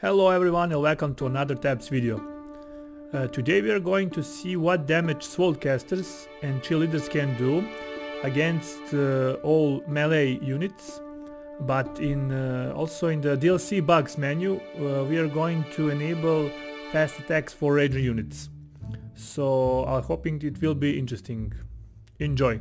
Hello everyone and welcome to another Tabs video. Uh, today we are going to see what damage Swordcasters and Cheerleaders can do against uh, all melee units but in uh, also in the DLC bugs menu uh, we are going to enable fast attacks for ranger units. So I'm hoping it will be interesting. Enjoy!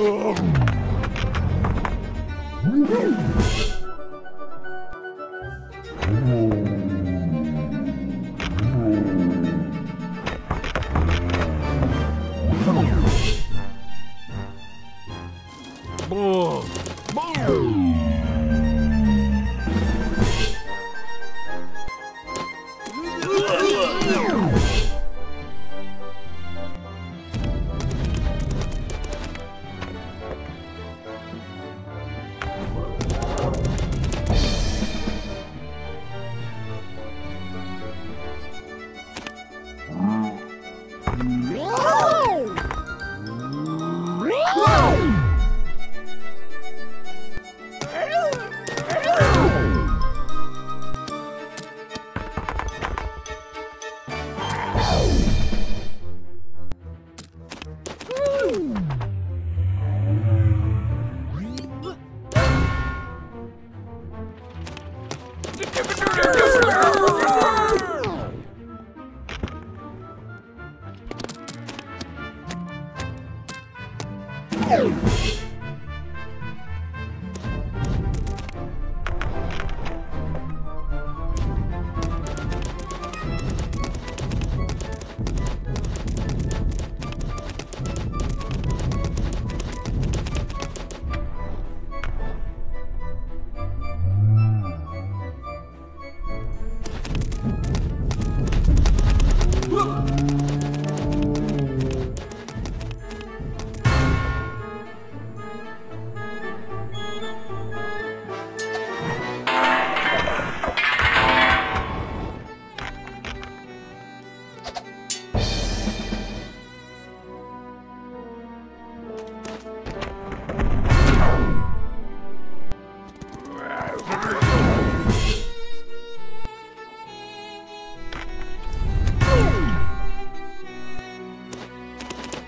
Oh.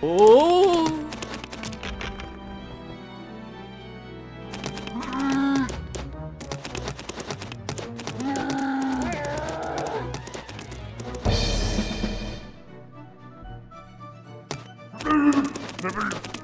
오. 아. 아.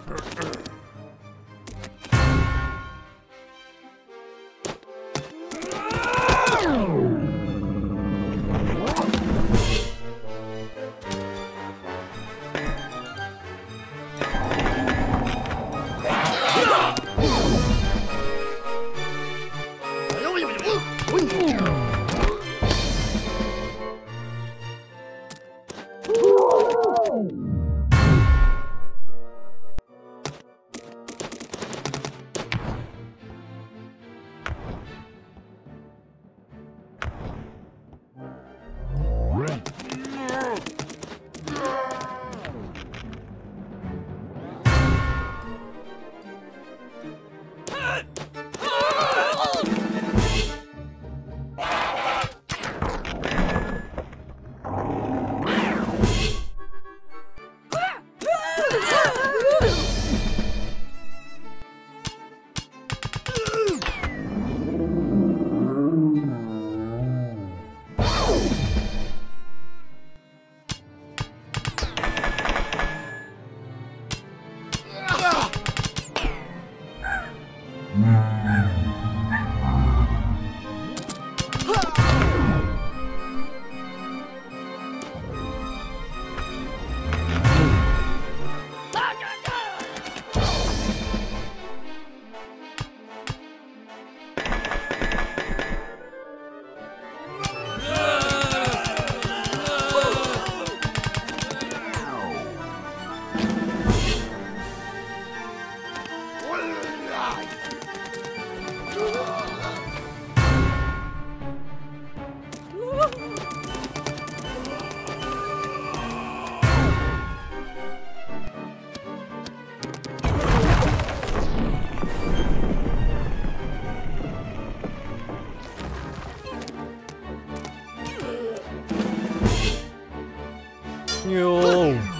중요해요.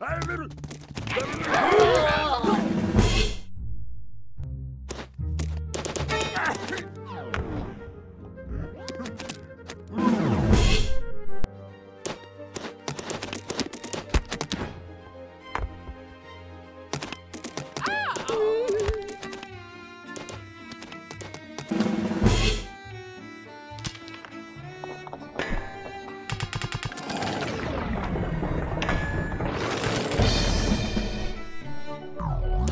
I will 了。